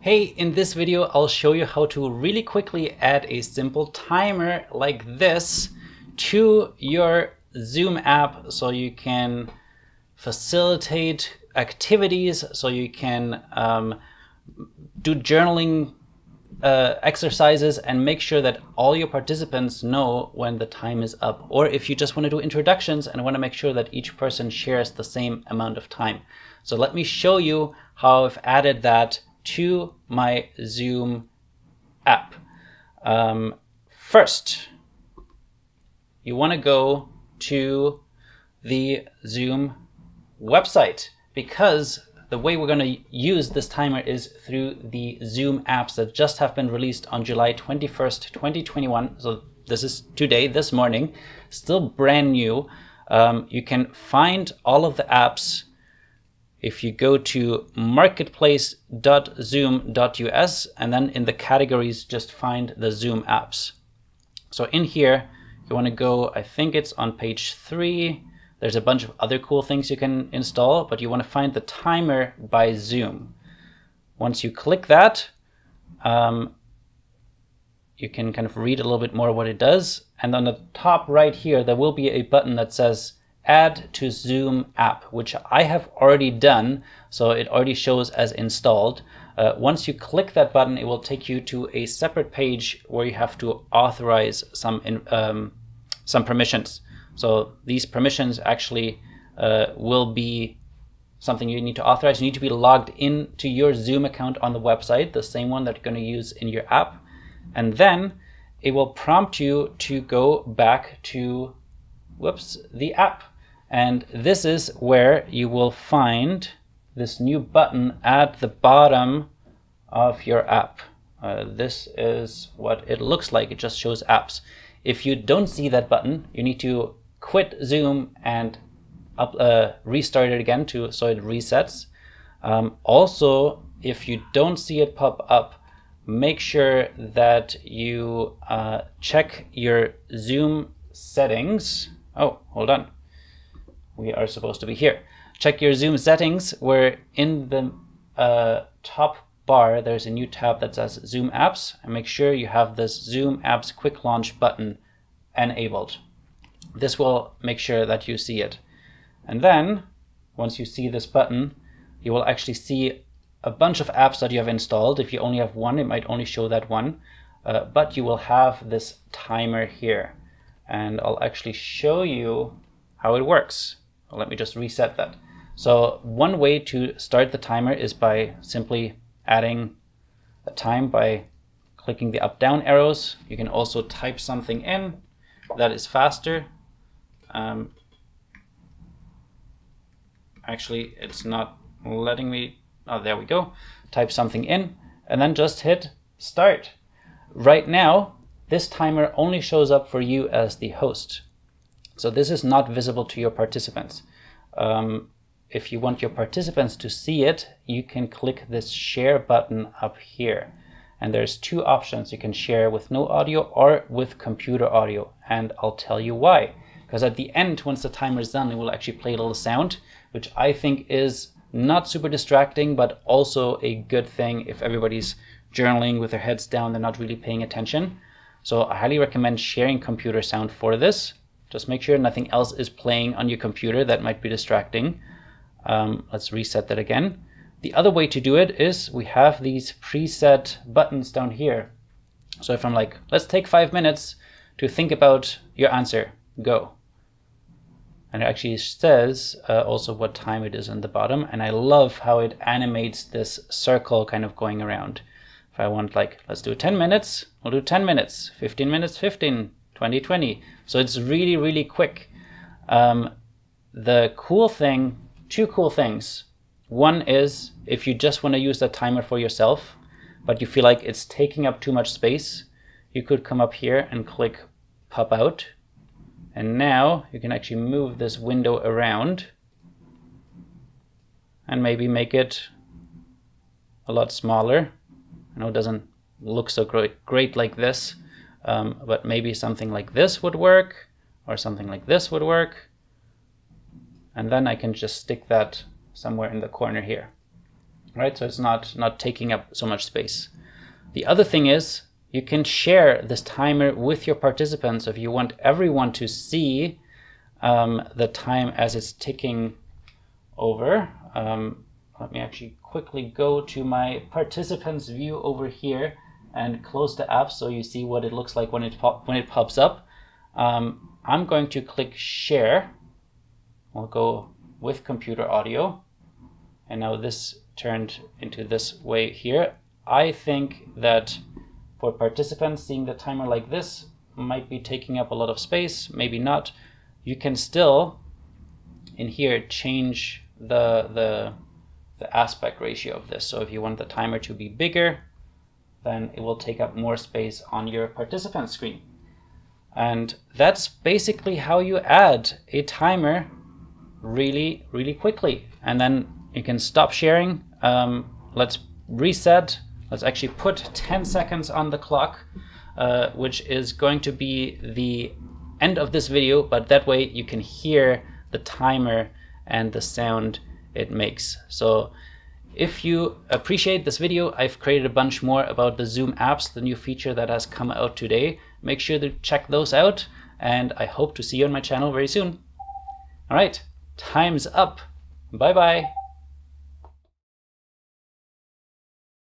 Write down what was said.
Hey, in this video I'll show you how to really quickly add a simple timer like this to your Zoom app so you can facilitate activities, so you can um, do journaling uh, exercises and make sure that all your participants know when the time is up. Or if you just want to do introductions and want to make sure that each person shares the same amount of time. So let me show you how I've added that to my Zoom app. Um, first, you want to go to the Zoom website because the way we're going to use this timer is through the Zoom apps that just have been released on July 21st, 2021. So this is today, this morning, still brand new. Um, you can find all of the apps if you go to marketplace.zoom.us and then in the categories just find the Zoom apps. So in here you want to go, I think it's on page three. There's a bunch of other cool things you can install, but you want to find the timer by Zoom. Once you click that, um, you can kind of read a little bit more what it does. And on the top right here, there will be a button that says add to Zoom app, which I have already done. So it already shows as installed. Uh, once you click that button, it will take you to a separate page where you have to authorize some in, um, some permissions. So these permissions actually uh, will be something you need to authorize. You need to be logged in to your Zoom account on the website, the same one that you're going to use in your app. And then it will prompt you to go back to, whoops, the app. And this is where you will find this new button at the bottom of your app. Uh, this is what it looks like. It just shows apps. If you don't see that button, you need to quit Zoom and up, uh, restart it again to so it resets. Um, also, if you don't see it pop up, make sure that you uh, check your Zoom settings. Oh, hold on we are supposed to be here. Check your Zoom settings where in the uh, top bar there's a new tab that says Zoom Apps and make sure you have this Zoom Apps Quick Launch button enabled. This will make sure that you see it. And then once you see this button, you will actually see a bunch of apps that you have installed. If you only have one, it might only show that one, uh, but you will have this timer here. And I'll actually show you how it works. Let me just reset that. So one way to start the timer is by simply adding a time by clicking the up down arrows. You can also type something in that is faster. Um, actually, it's not letting me, oh, there we go. Type something in and then just hit start. Right now, this timer only shows up for you as the host. So this is not visible to your participants. Um, if you want your participants to see it, you can click this share button up here. And there's two options. You can share with no audio or with computer audio. And I'll tell you why. Because at the end, once the timer is done, it will actually play a little sound, which I think is not super distracting, but also a good thing if everybody's journaling with their heads down, they're not really paying attention. So I highly recommend sharing computer sound for this. Just make sure nothing else is playing on your computer that might be distracting. Um, let's reset that again. The other way to do it is we have these preset buttons down here. So if I'm like, let's take five minutes to think about your answer, go. And it actually says uh, also what time it is on the bottom. And I love how it animates this circle kind of going around. If I want like, let's do 10 minutes, we'll do 10 minutes, 15 minutes, 15, 2020. So it's really, really quick. Um, the cool thing, two cool things. One is if you just want to use that timer for yourself, but you feel like it's taking up too much space, you could come up here and click pop out. And now you can actually move this window around and maybe make it a lot smaller. I know it doesn't look so great, great like this, um, but maybe something like this would work or something like this would work. And then I can just stick that somewhere in the corner here. right? So it's not, not taking up so much space. The other thing is you can share this timer with your participants if you want everyone to see um, the time as it's ticking over. Um, let me actually quickly go to my participants view over here and close the app so you see what it looks like when it pop when it pops up. Um, I'm going to click share. We'll go with computer audio. And now this turned into this way here. I think that for participants, seeing the timer like this might be taking up a lot of space, maybe not. You can still, in here, change the, the, the aspect ratio of this. So if you want the timer to be bigger, then it will take up more space on your participant screen. And that's basically how you add a timer really, really quickly. And then you can stop sharing. Um, let's reset Let's actually put 10 seconds on the clock, uh, which is going to be the end of this video, but that way you can hear the timer and the sound it makes. So if you appreciate this video, I've created a bunch more about the Zoom apps, the new feature that has come out today. Make sure to check those out, and I hope to see you on my channel very soon. All right, time's up. Bye-bye.